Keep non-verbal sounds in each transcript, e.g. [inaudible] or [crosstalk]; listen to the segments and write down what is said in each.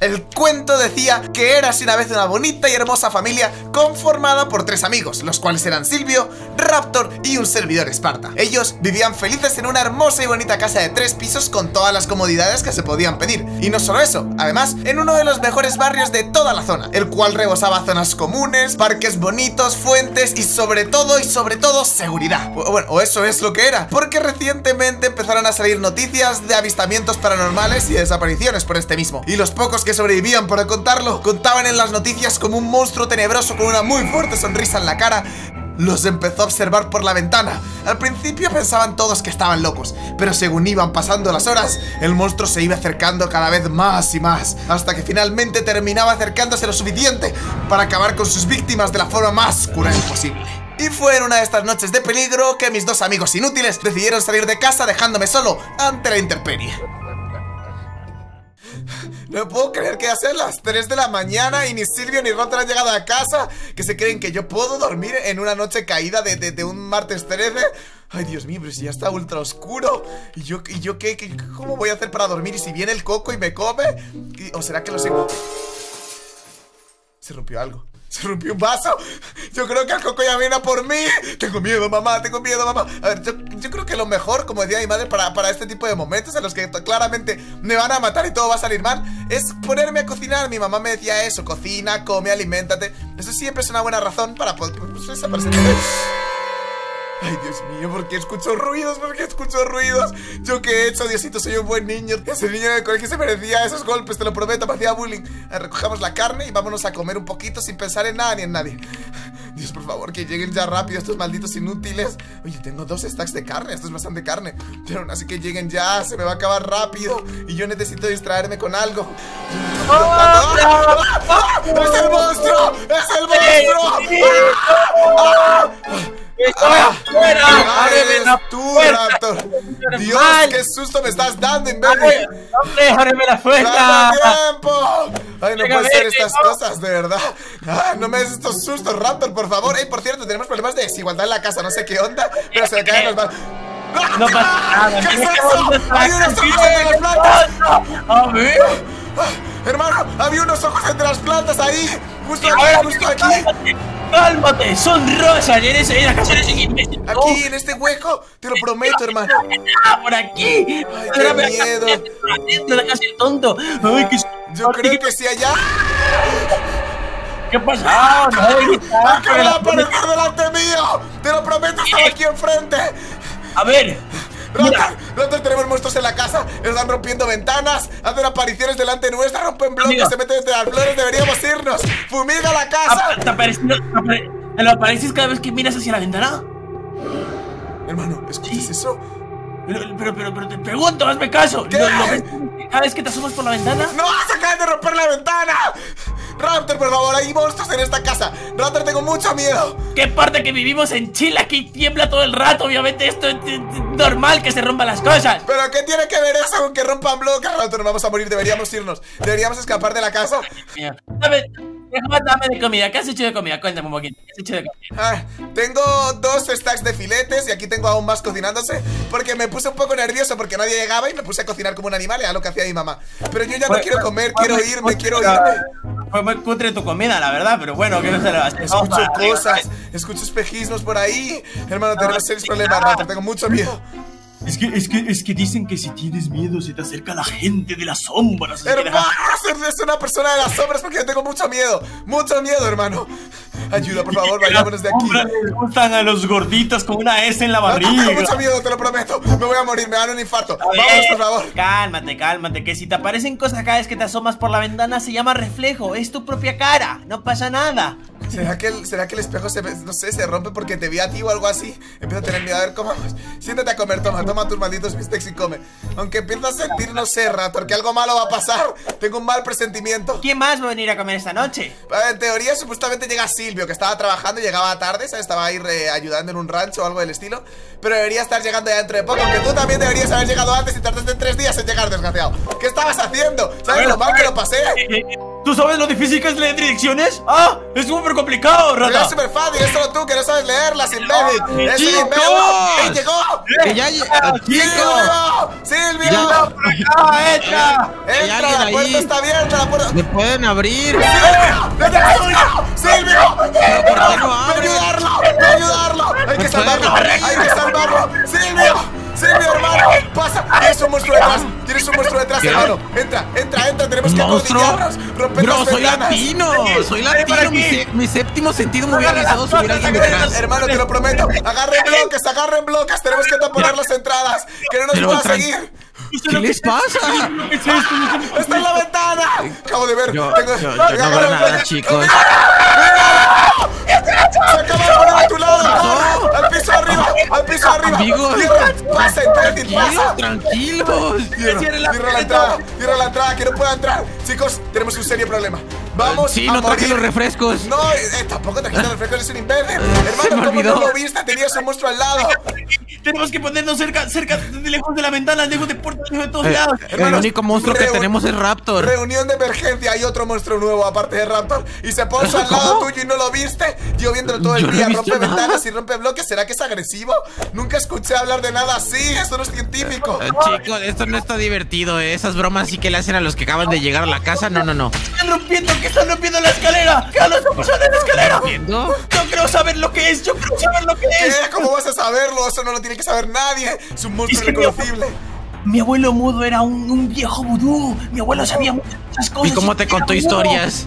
El cuento decía que era una vez una bonita y hermosa familia conformada por tres amigos, los cuales eran Silvio, Raptor y un servidor Esparta. Ellos vivían felices en una hermosa y bonita casa de tres pisos con todas las comodidades que se podían pedir. Y no solo eso, además, en uno de los mejores barrios de toda la zona, el cual rebosaba zonas comunes, parques bonitos, fuentes y sobre todo y sobre todo seguridad. Bueno, o eso es lo que era, porque recientemente empezaron a salir noticias de avistamientos paranormales y desapariciones por este mismo. Y los pocos que sobrevivían para contarlo contaban en las noticias como un monstruo tenebroso con una muy fuerte sonrisa en la cara los empezó a observar por la ventana. Al principio pensaban todos que estaban locos, pero según iban pasando las horas, el monstruo se iba acercando cada vez más y más, hasta que finalmente terminaba acercándose lo suficiente para acabar con sus víctimas de la forma más cruel posible. Y fue en una de estas noches de peligro que mis dos amigos inútiles decidieron salir de casa dejándome solo ante la intemperie. No puedo creer que ya sean las 3 de la mañana y ni Silvio ni Rotter han llegado a casa. Que se creen que yo puedo dormir en una noche caída de, de- un martes 13. Ay, Dios mío, pero si ya está ultra oscuro. ¿Y yo, qué, qué- ¿Cómo voy a hacer para dormir? ¿Y si viene el coco y me come? ¿Y- ¿O será que lo sé? Se rompió algo. Se rompió un vaso. Yo creo que el coco ya viene a por mí. Tengo miedo, mamá. Tengo miedo, mamá. A ver, yo, creo que lo mejor, como decía mi madre, para, para este tipo de momentos en los que claramente me van a matar y todo va a salir mal, es ponerme a cocinar. Mi mamá me decía eso: cocina, come, aliméntate. Eso siempre es una buena razón para poder. Pues, desaparecer. Ay, Dios mío, ¿por qué escucho ruidos? ¿Por qué escucho ruidos? ¿Yo qué he hecho? Diosito, soy un buen niño. Ese niño del colegio se merecía esos golpes, te lo prometo, me hacía bullying. Eh, Recojamos la carne y vámonos a comer un poquito sin pensar en nada ni en nadie. Dios, por favor, que lleguen ya rápido estos malditos inútiles. Oye, tengo dos stacks de carne, esto es bastante carne. Pero aún así que lleguen ya, se me va a acabar rápido. Y yo necesito distraerme con algo. ¡Ah! ¡Ah! ¡Es el monstruo! ¡Es el monstruo! ¡Ah! ¡Ah! ¡Fuera! ¡Ah, ¡Ábreme la tú! ¡Dios, qué susto me estás dando, imbécil! ¡Hombre, ábreme la ¡Dame puerta! tiempo! Ay, no Venga, puede ser estas cosas, de verdad. Ah, no me des estos sustos, Raptor, por favor. Ey, por cierto, tenemos problemas de desigualdad en la casa, no sé qué onda, pero se me caen los manos. No pasa nada. ¿Qué es eso? dónde está ¡Hay unos ojos entre las plantas! A. Ah, Hermano, había unos ojos entre las plantas ahí. Justo aquí, justo aquí. Cálmate, son rosas. Eres ahí, eres un imbécil. Aquí, en este hueco. Te lo prometo, hermano. Ah, por aquí. Ay, qué miedo. Te tonto. Ay, qué Yo creo que sí allá. ¿Qué pasa? Ay, ¡Acaba de la- aparecer delante mío! ¡Te lo prometo, estaba aquí enfrente! A ver. Raptor, Mira, Raptor, tenemos monstruos en la casa, están rompiendo ventanas, hacen apariciones delante nuestra, rompen bloques, Amigo. se meten entre las flores, deberíamos irnos. ¡Fumiga la casa! ¿te aparece, no, te apare- te lo apareces cada vez que miras hacia la ventana? Hermano, ¿escuchas eso? Pero, pero, pero, pero te pregunto, hazme caso. ¿Qué? ¿Lo, lo ves cada vez que te asomas por la ventana? ¡No! ¡Se acaban de romper la ventana! Raptor, por favor, hay monstruos en esta casa. Raptor, tengo mucho miedo. ¿Qué parte que vivimos en Chile? Aquí tiembla todo el rato. Obviamente esto es normal que se rompan las cosas. ¿Pero qué tiene que ver eso con que rompan bloques? Raptor, nos vamos a morir, deberíamos irnos. Deberíamos escapar de la casa. Mira, Dame, de comida. ¿Qué has hecho de comida? Cuéntame un poquito. ¿Qué has hecho de comida? Ah, tengo dos stacks de filetes y aquí tengo aún más cocinándose porque me puse un poco nervioso porque nadie llegaba y me puse a cocinar como un animal, era lo que hacía mi mamá. Pero yo ya no Fue- quiero comer, fue quiero irme, quiero irme. Fue muy cutre tu comida, la verdad, pero bueno, ¿qué no se a hacer? Escucho cosas, escucho espejismos por ahí. Hermano, tenemos serios problemas, Raptor, tengo mucho miedo. Es que, es, que, es que dicen que si tienes miedo se te acerca la gente de las sombras. Hermano, [laughs] es una persona de las sombras porque yo tengo mucho miedo. Mucho miedo, hermano. Ayuda, por favor, vayámonos de aquí. Les gustan a los gorditos con una S en la No, barriga. tengo mucho miedo, te lo prometo. Me voy a morir, me dan un infarto. Vámonos, por favor. Cálmate, cálmate, que si te aparecen cosas cada vez que te asomas por la ventana se llama reflejo, es tu propia cara, no pasa nada. ¿Será que, el, ¿Será que el espejo se, no sé, se rompe porque te vi a ti o algo así? Empiezo a tener miedo. A ver, comamos. Siéntate a comer, toma, toma tus malditos bistecs y come. Aunque empiezo a sentir, no sé, Raptor, que algo malo va a pasar. Tengo un mal presentimiento. ¿Quién más va a venir a comer esta noche? En teoría, supuestamente llega Silvio. Silvio, que estaba trabajando, llegaba tarde, ¿sabes? Estaba ahí ayudando en un rancho o algo del estilo. Pero debería estar llegando ya dentro de poco, aunque tú también deberías haber llegado antes y tardaste tres días en llegar, desgraciado. ¿Qué estabas haciendo? ¿Sabes lo mal que lo pasé? ¿Tú sabes lo difícil que es leer direcciones? ¡Ah! ¡Es súper complicado, Pero rata! es súper fácil, es solo tú que no sabes leerlas, imbécil. ¡Chicos! imbécil. ¡Ey, llegó! Que ya lle- ¡Silvio! ¡Silvio! Ya. ¡Ah, entra! ¡Entra! ¡La puerta está abierta! ¡La puerta! ¿Me pueden abrir? ¡Silvio! ¡Vete ¡Silvio! ¿por ¡Ven a ayudarlo! ¡Ven a ayudarlo! ¡Hay que ¿Me salvarlo! ¡Hay que salvarlo! ¡Silvio! ¡Silvio, hermano! ¡Pasa! ¡Tienes un monstruo detrás! ¡Tienes un monstruo detrás, hermano! ¡Entra! ¡Entra! ¡Entra! ¡Tenemos que acordillarnos! ¡Romper Bro, soy latino, soy latino, mi, mi séptimo sentido hubiera avisado si hubiera alguien detrás. Hermano, te lo prometo. Agarren bloques, agarren bloques. Tenemos que taponar las entradas. Que no nos pueda seguir. ¿Qué les pasa? ¿Qué es esto? ¡Está en la ventana! Acabo de ver. Yo, Tengo- yo, yo no veo nada, chicos. ¡Se acaba de poner a tu lado! ¡Al piso arriba! ¡Al piso arriba! Amigos. ¡Cierra! ¡Pasa! ¡Pasa! Tranquilos. Cierra, la entrada, cierra la entrada, que no pueda entrar. Chicos, tenemos un serio problema. Vamos Sí, a no traje los refrescos. No, eh, tampoco trajiste los refrescos, eres un imbécil. [laughs] Hermano, ¿cómo olvidó. no lo viste? Tenías un monstruo al lado. Tenemos que ponernos cerca, cerca, de lejos de la ventana, lejos de puertas, lejos de todos Eh, lados. el Hermanos, único monstruo que tenemos es Raptor. Reunión de emergencia, hay otro monstruo nuevo aparte de Raptor y se puso al lado ¿Cómo? tuyo y no lo viste. Yo viéndolo todo el Yo no día, visto rompe nada. ventanas y rompe bloques. ¿Será que es agresivo? Nunca escuché hablar de nada así, eso no es científico. Eh, Chicos, esto no está divertido, eh. Esas bromas sí que le hacen a los que acaban de llegar a la casa. No, no, no. ¡Están rompiendo! ¿Qué están rompiendo la escalera? ¿Qué están pasando en la escalera? ¿Viendo? Yo quiero saber lo que es, yo quiero saber lo que es. ¿Qué? ¿Cómo vas a saberlo? Eso no lo tiene que saber nadie. Es un monstruo Es que mi reconocible. Mi abuelo mudo era un, un viejo vudú. Mi abuelo sabía muchas cosas. ¿Y cómo te contó historias?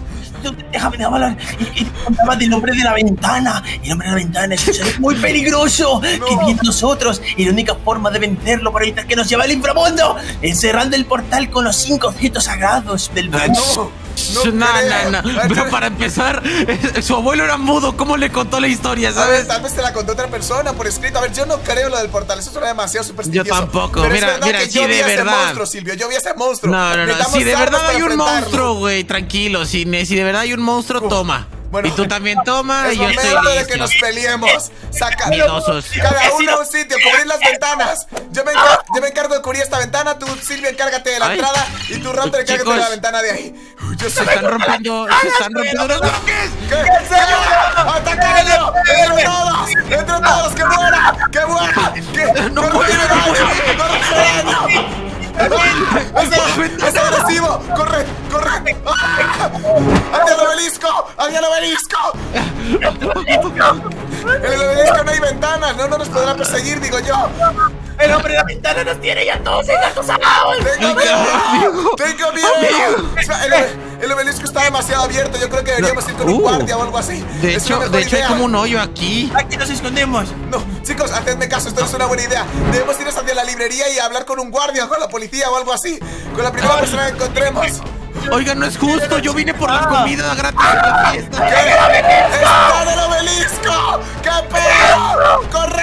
Déjame, déjame hablar. Y, y contaba del hombre de la ventana. El hombre de la ventana es un ser [laughs] muy peligroso que viene nosotros. Y la única forma de vencerlo para evitar que nos lleve al inframundo es cerrando el portal con los cinco objetos sagrados del mundo. No, No, no no. Pero para empezar, eh, su abuelo era mudo. ¿Cómo le contó la historia, A ver, sabes? tal vez te la contó otra persona por escrito. A ver, yo no creo lo del portal. Eso suena demasiado supersticioso. Yo tampoco. Pero Mira, mira, que sí, yo vi de ese verdad. monstruo, Silvio. Yo vi a ese monstruo. No, no, no. Si de armas verdad hay un monstruo, güey, tranquilo. Si, si de verdad hay un monstruo, toma. Bueno, y tú también toma Es y yo estoy de que nos peleemos. Saca Miedosos. cada uno a un sitio, cubrir las ventanas. Yo me, encar- yo me encargo de cubrir esta ventana. Tú, Silvia, encárgate de la Ay. entrada. Y tú, Raptor, encárgate de la ventana de ahí. Uy, Yo Se están rompiendo, se están rompiendo los bloques. ¿Qué? ¿Qué? ¡Atacarlo! ¡Entre todos! ¡Entre todos! ¡Que muera! ¡Que muera! ¡Que No recibe no puede. ¡No daño! ¡Es, es agresivo! ¡Corre! ¡Corre! ¡Ah! ¡Hacia el obelisco! ¡Hacia el obelisco! En el obelisco no hay ventanas, no, no nos podrá perseguir, digo yo. El hombre de la ventana nos tiene ya todos engarzosados. ¡Tengo miedo! ¡Tengo miedo! Demasiado abierto, yo creo que deberíamos ir con un Uh. guardia o algo así. De Es una hecho, mejor de hecho hay idea. como un hoyo aquí. Aquí nos escondemos. No, chicos, hacedme caso, esto no es una buena idea. Debemos ir hacia la librería y hablar con un guardia o con la policía o algo así. Con la primera persona que encontremos. Oiga, no es justo. Yo vine por la comida gratis de la fiesta. ¿Qué? ¡Está en el obelisco! ¡Qué pedo! ¡Corre!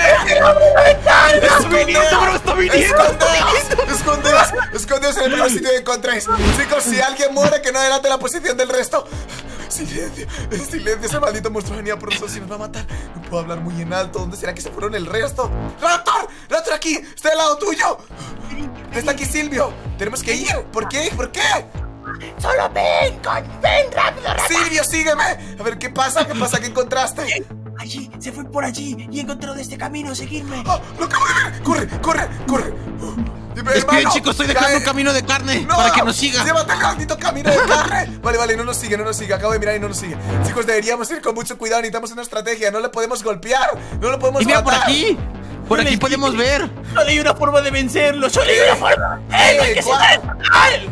Está viniendo, bro, está viniendo. ¡Escondeos! ¡Escondeos! ¡Escondeos en el primer sitio que encontréis! Chicos, si alguien muere, que no adelante la posición del resto. Silencio, silencio, ese maldito monstruo venía por nosotros y nos va a matar. No puedo hablar muy en alto. ¿Dónde será que se fueron el resto? ¡Raptor! ¡Raptor aquí! ¡Está del lado tuyo! ¡Está aquí Silvio! ¡Tenemos que ir! ¿Por qué? ¿Por qué? Solo ven, con, ven rápido, rápido. ¡Silvio, sígueme! A ver, ¿qué pasa? ¿Qué pasa? ¿Qué encontraste? Allí, se fue por allí y encontró de este camino, seguirme. ¡Oh! ¡Lo acabo de ver! ¡Corre, corre, corre! Esperen, chicos, estoy dejando un camino de carne ¡No! para que nos siga. ¡Llévate maldito camino de carne! Vale, vale, no nos sigue, no nos sigue. Acabo de mirar y no nos sigue. Chicos, deberíamos ir con mucho cuidado. Necesitamos una estrategia. No le podemos golpear. No lo podemos Y mira por aquí. Por aquí podemos ver. Solo hay una forma de vencerlo, solo hay una forma. ¡Eh, no hay que.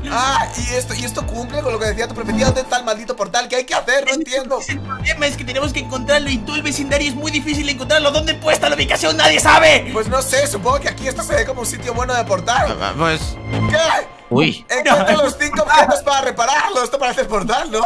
Ah, y esto, y esto cumple con lo que decía tu prometida. ¿Dónde está el maldito portal? ¿Qué hay que hacer? No entiendo. El problema es que tenemos que encontrarlo y todo el vecindario es muy difícil encontrarlo. ¿Dónde puesta la ubicación? Nadie sabe. Pues no sé, supongo que aquí esto se ve como un sitio bueno de portal. Ah, Pues. ¿Qué? Uy. Encuentra los cinco objetos para repararlo. Esto parece el portal, ¿no?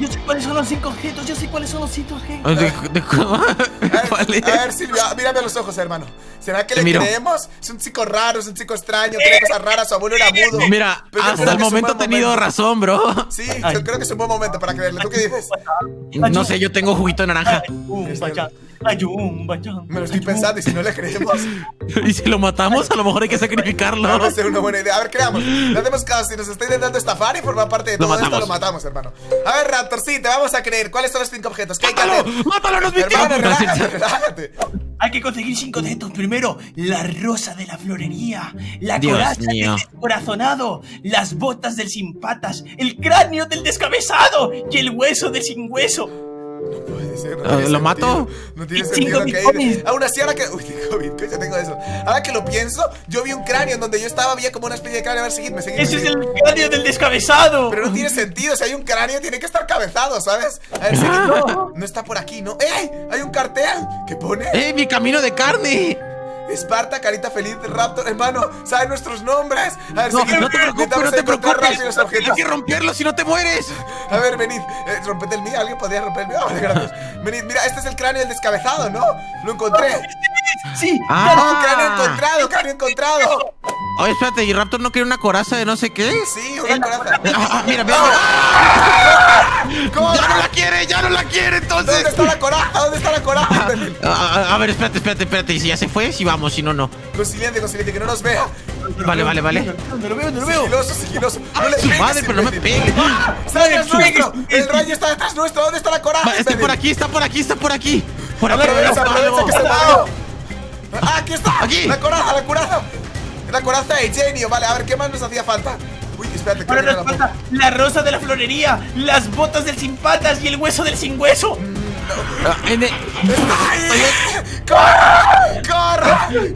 Yo sé cuáles son los cinco objetos, yo sé cuáles son los cinco objetos. ¿De, de cómo? A ver, [laughs] ¿Cuál es? a ver, Silvio, mírame a los ojos, hermano. ¿Será que Te le miro. creemos? Es un chico raro, es un chico extraño, tiene cosas raras, su abuelo era mudo. Mira, Pero hasta el momento buen tenido momento. razón, bro. Sí, Ay. yo creo que es un buen momento para creerle. ¿Tú qué dices? No sé, yo tengo juguito de naranja. Bachán. Me lo estoy pensando y si no le creemos, Y si lo matamos, a lo mejor hay que sacrificarlo. no va a ser una buena idea. A ver, creamos. No hacemos caso. Si nos está intentando estafar y formar parte de Lo todo esto, matamos. lo matamos, hermano. A ver, Raptor, sí, te vamos a creer. ¿Cuáles son los cinco objetos? ¿Qué hay que ¡Mátalo! hacer? ¡Mátalo, nos mintió! Hermano, No, relájate, [laughs] relájate. Hay que conseguir cinco de estos. Primero, la rosa de la florería, la Dios coraza mío. del descorazonado, las botas del sin patas, el cráneo del descabezado y el hueso del sin hueso. Puede ser, no Eh, tiene ¿lo sentido. mato? No tiene sentido que hay. Aún así, ahora que. Uy, tengo bitcoins, ya tengo eso. Ahora que lo pienso, yo vi un cráneo en donde yo estaba, había como una especie de cráneo. A ver, seguidme, seguidme. Ese es seguidme. el cráneo del descabezado. Pero no tiene sentido, si hay un cráneo tiene que estar cabezado, ¿sabes? A ver, seguidme. No está por aquí, ¿no? ¡Ey! Hay un cartel que pone ¡Eh, mi camino de carne! Esparta, Carita Feliz, Raptor, hermano, ¿saben nuestros nombres? A ver, No, seguidme. no te preocupes, no te preocupes. Hay que romperlo si no te mueres. A ver, venid, eh, romped el mío, ¿alguien podría romper el mío? [laughs] Vale, gracias. Venid, mira, este es el cráneo del descabezado, ¿no? Lo encontré. Sí, Ah. cráneo encontrado, cráneo encontrado. Oye, espérate, ¿y Raptor no quiere una coraza de no sé qué? Sí, una coraza. Ah, ah, mira, mira. ¿Cómo? ¡Ya no la quiere! ¡Ya no la quiere, entonces! ¿Dónde está la coraza? ¿Dónde está la coraza? Ah, ah, a ver, espérate, espérate, espérate. ¿Y si ya se fue? Si vamos, si no, no. Consiliente, consiliente, que no nos vea. Vale, vale, vale. No lo veo, no lo veo. Sigiloso, sigiloso. No Ay, le su pegues, madre, pero no me pegue. ¡Ah! ¡Está detrás nuestro! ¡El rayo está detrás nuestro! ¿Dónde está la coraza? Está imbécil? por aquí, está por aquí, está por aquí. Por aquí. Aprovecha, aprovecha que se. ¡Ah, aquí está! Aquí. ¡La coraza, la coraza! La coraza de Genio. Vale, a ver, ¿qué más nos hacía falta? Uy, espérate, Ahora nos la falta la rosa de la florería, las botas del sin patas y el hueso del sin hueso. Ah, en el-. ¡Corre! ¡Corre!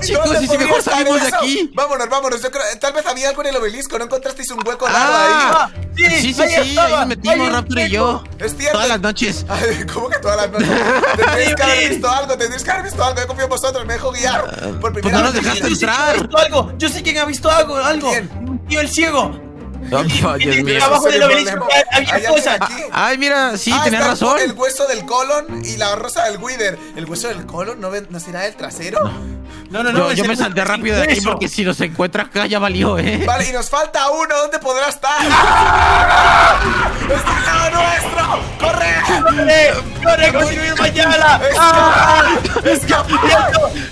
Chicos, ¿Dónde y si mejor salimos de aquí. Vámonos, vámonos. Yo creo, tal vez había algo en el obelisco. ¿No encontrasteis un hueco largo Ah, ahí? sí, sí, sí, ahí ahí estaba, nos ahí metimos Raptor y yo. Es cierto. Todas las noches. Ay, ¿Cómo que todas las noches? Tendréis que haber visto algo, tendréis que haber visto algo. Yo confío en vosotros, me dejo guiar. Por Pues primera no nos dejaste entrar. ¿Ha visto algo? Yo sé quién ha visto algo, algo. Tío el ciego. Ay, mira, sí, Ah, tenías está razón. El hueso del colon y la rosa del Wither. ¿El hueso del colon no, ven- no será el trasero? No, no, no. Yo, yo me salté rápido de aquí hueso. porque si nos encuentra acá ya valió, ¿eh? Vale, y nos falta uno. ¿Dónde podrá estar? [laughs] ¡Está al lado nuestro! ¡Corre! ¡Corre! ¡Corre, construir mañana! ¡Ah! ¡Escapa!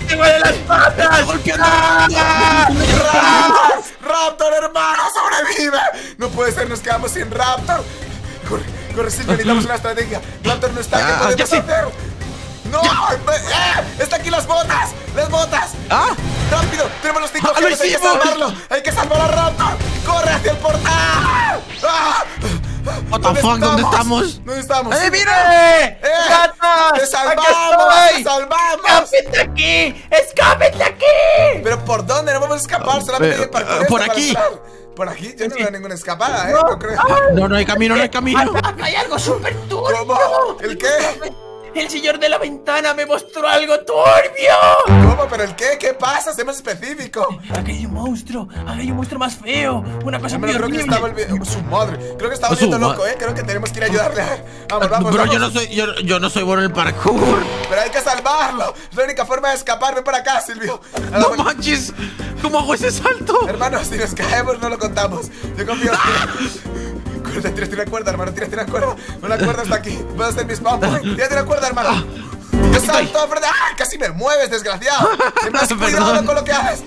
¡Te huelen las patas! ¡Ah! ¡Raptor! ¡Raptor, hermano! ¡Sobrevive! No puede ser, nos quedamos sin Raptor. Corre, corre, Silvia, necesitamos una estrategia. Raptor no está, ¿qué Ah, podemos hacer? ¡No! ¡Eh! ¡Está aquí las botas! ¡Las botas! ¡Ah! ¡Rápido! ¡Tenemos los cinco ¡Ah! ¡Hay que salvarlo! ¡Hay que salvar a Raptor! ¡Corre hacia el portal! ¡Ah! What the fuck, ¿dónde estamos? ¿Dónde estamos? ¡Eh, mira! ¡Eh! ¡Eh! ¡Gatas! ¡Te ¡Aquí salvamos! ¡Te salvamos! ¡Escapen de aquí! ¡Escapen de aquí! ¿Pero por dónde? No vamos a escapar, solamente Eh, hay parkour eh, por aquí. Por aquí, yo no veo ninguna escapada, ¿eh? No creo. No, no hay camino, no hay camino. Acá hay algo súper turbio. ¿Cómo? ¿El qué? El señor de la ventana me mostró algo turbio. ¿Cómo? ¿Pero el qué? ¿Qué pasa? Sé más específico. Acá hay un monstruo. Acá hay un monstruo más feo. Una cosa muy creo que volviendo. Su madre. Creo que está Su volviendo loco, ¿eh? Creo que tenemos que ir a ayudarle. Vamos, vamos. Bro, vamos. yo no soy, yo, yo no soy bueno en el parkour. Pero hay que salvarlo. Es la única forma de escapar. Ven para acá, Silvio. A No manches. ¿Cómo hago ese salto? Hermano, si nos caemos, no lo contamos. Yo confío en ti. [laughs] [laughs] Tira, tira cuerda, hermano. Tira, tira cuerda. Una cuerda hasta aquí. Vas a hacer mi spawn point. Tira, tira cuerda, hermano. Yo salto a frente. ¡Ay! Casi me mueves, desgraciado. Más [laughs] cuidado con lo que haces.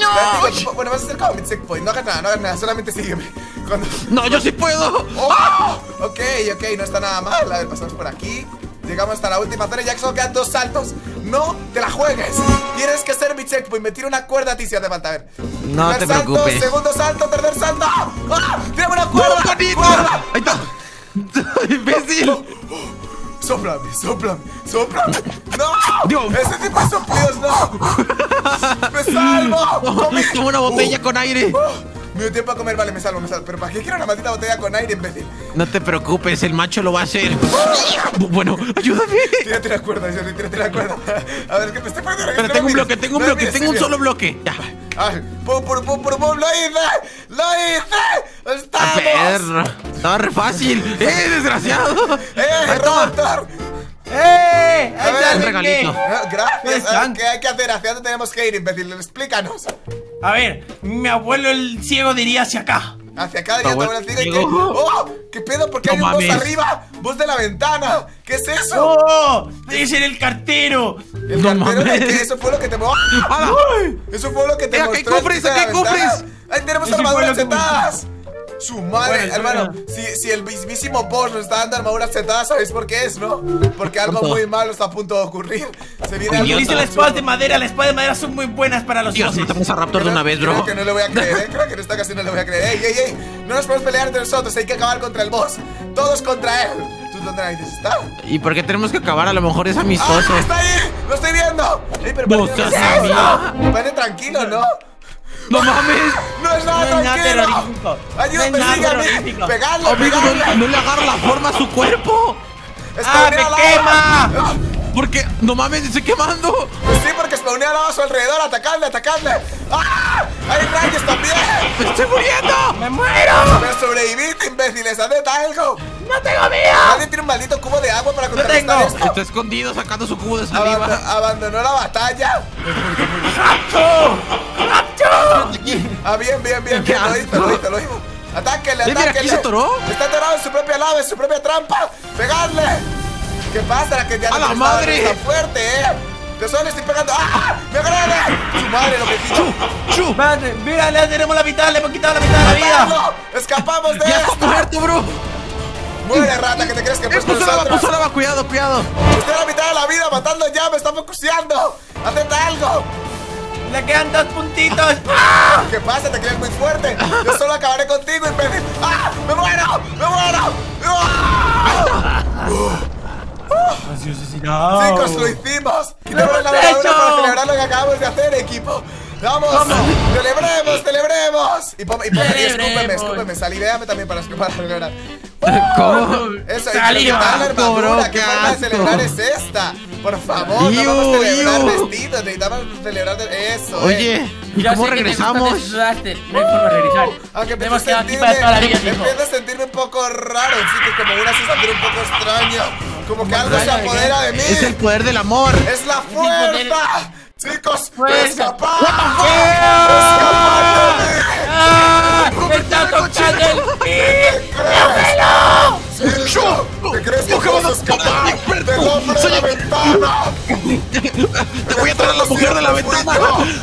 No. Bueno, vas a hacer como mi checkpoint. No hagas nada, no hagas nada. Solamente sígueme. Cuando. No, yo sí puedo. ¡Oh! Ok, ok, no está nada mal. A ver, pasamos por aquí. Llegamos hasta la última zona y ya que solo quedan dos saltos. No te la juegues. Tienes que ser mi checkpoint. Me tiro una cuerda a ti si hace falta. A ver. No Primer te salto, preocupes. Segundo salto, tercer salto. ¡Ah! ¡Sóplame, sóplame, sóplame! ¡No! Dios. ¡Ese tipo de soplidos no! ¡Me salvo! ¡Comí! Toma una botella con aire. Oh, Me dio tiempo a comer, vale, me salvo, me salvo. Pero ¿para qué quiero una maldita botella con aire, imbécil? No te preocupes, el macho lo va a hacer. Bueno, ayúdame. Tírate la cuerda, Jerry, tírate la cuerda. A ver, que me estoy poniendo Pero tengo un bloque, tengo un bloque, tengo un solo bloque. Ya. Ay, pum, pum, pum, pum, pum, lo hice, lo hice, estamos. ver. Estaba re fácil. [laughs] ¡Eh, desgraciado! ¡Eh, Ahí. Raptor! ¡Eh! A ver, ¡Échale, un regalito. Eh, ¿Dónde Gracias. ¿Qué hay que hacer? ¿Hacia dónde tenemos que ir, imbécil? Explícanos. A ver, mi abuelo el ciego diría hacia acá. Hacia acá, Ah, ya bueno, te voy a decir que... ¡Oh! ¿Qué pedo? ¿Por qué No hay un boss mames. arriba? ¡Voz de la ventana! ¿Qué es eso? ¡Oh! ¡Debe ser el cartero! El No cartero de mames. que eso fue lo que te... ¡Oh! ¡Hala! [laughs] Eso fue lo que te hay mostró el cofres, de la ventana. cofres. Ahí tenemos armaduras setadas. Su madre, Bueno, hermano, bueno. si, si el mismísimo boss nos está dando armaduras setadas, ¿sabéis por qué es, no? Porque algo muy malo está a punto de ocurrir. Se viene algo las espadas de madera, las espadas de madera son muy buenas para los Dios, matamos a Raptor de una vez, bro. Creo que no le voy a creer, ¿eh? [laughs] Creo que en esta ocasión no le voy a creer. ¡Ey, ey, ey! No nos podemos pelear entre nosotros, hay que acabar contra el boss. Todos contra él. ¿Tú dónde la dices? ¿Está? ¿Y por qué tenemos que acabar? A lo mejor es ¡Ah! amistoso. ¡Está ahí! ¡Lo estoy viendo! ¡Ey, pero ¿Qué es eso? Parece tranquilo, ¿no? ¡No mames! ¡No es nada No es nada tranquilo! terrorífico. ¡Ayúdame, No sígame! terrorífico. ¡Pegadle, Amigo, no, no le agarra la forma a su cuerpo. ¡Ah, me ¡Spawnea lava! quema! Porque, no mames, estoy quemando. Pues sí, porque spawnea lava a su alrededor. ¡Atacadle, atacadle! ¡Ah! ¡Hay rayos también! ¡Me estoy muriendo! ¡Me muero! ¡Pero sobreviviste, imbéciles! ¡Haced algo! ¡No tengo vida! ¿Nadie tiene un maldito cubo de agua para contrarrestar tengo. esto? Está escondido sacando su cubo de saliva. abandonó la batalla. ¡Rapto! Ah, bien, bien, bien, bien. Lo hizo, lo hizo, lo hizo. Atáquele, mira, atáquele. aquí se atoró. Está atorado en su propia lava, en su propia trampa. ¡Pegadle! ¿Qué pasa? La que ya ¡A no la madre! Está fuerte, eh. Yo solo le estoy pegando. ¡Ah! ¡Me agrede! Su madre, lo que ¡Chu! ¡Chu! Madre, mira, le tenemos la mitad, le hemos quitado la mitad de la vida. ¡Escapamos de ¡Ya esto! está muerto, bro! ¡Muere, rata! que te crees que ¡Eh, pues con puso lava, nosotros? puso lava! ¡Cuidado, cuidado! Estoy a la mitad de la vida matando ya, me está focuseando. ¡Haced algo! Le quedan dos puntitos. [laughs] ¡Ah! ¿Qué pasa? ¿Te crees muy fuerte? Yo solo acabaré contigo, imbécil. ¡Ah! ¡Me muero! ¡Me muero! ¡Ah! Chicos, lo hicimos. Quitamos ¡Lo la hecho! para celebrar lo que acabamos de hacer, equipo. ¡Vamos! ¡Celebremos, celebremos! Y, pon- y, pon- y escúpeme, escúpeme. Salideame también para, celebrar. ¿Cómo? Eso, y quitar la armadura. ¿Qué qué forma de celebrar es esta? Por favor, no vamos a celebrar iu. vestidos. Necesitamos celebrar de eso. eh. Oye, ¿y Ya cómo que regresamos? No hay forma de regresar. Aunque empiezo que a aquí para toda la vida, sentirme, hijo. empiezo a sentirme un poco raro, chicos, como una sensación un poco extraña. Como que algo se apodera de mí. Es el poder del amor. ¡Es la fuerza! Chicos, escapad. ¡Ah! ¡Me está tocando el pie! ¡Silvio! ¿Te crees que puedes escapar ventana? [laughs] Te voy a traer a la mujer de la ventana.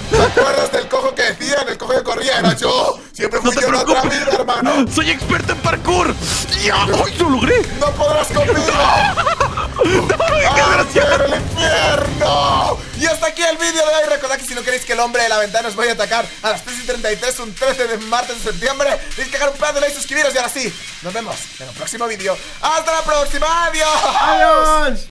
¿Te acuerdas del cojo que decían? El cojo que corría era yo. Siempre No fui te yo preocupes. vida, hermano. Soy experto en parkour. ¡Ya! ¡Ay, lo logré! ¡No podrás conmigo! [laughs] ¡Ah, quiero el infierno! Y hasta aquí el vídeo de hoy. Recordad que si no queréis que el hombre de la ventana os vaya a atacar a las 3 y 33, un 13 de martes de septiembre, tenéis que dejar un pedazo de like, suscribiros y ahora sí, nos vemos en el próximo vídeo. ¡Hasta la próxima! ¡Adiós! ¡Adiós!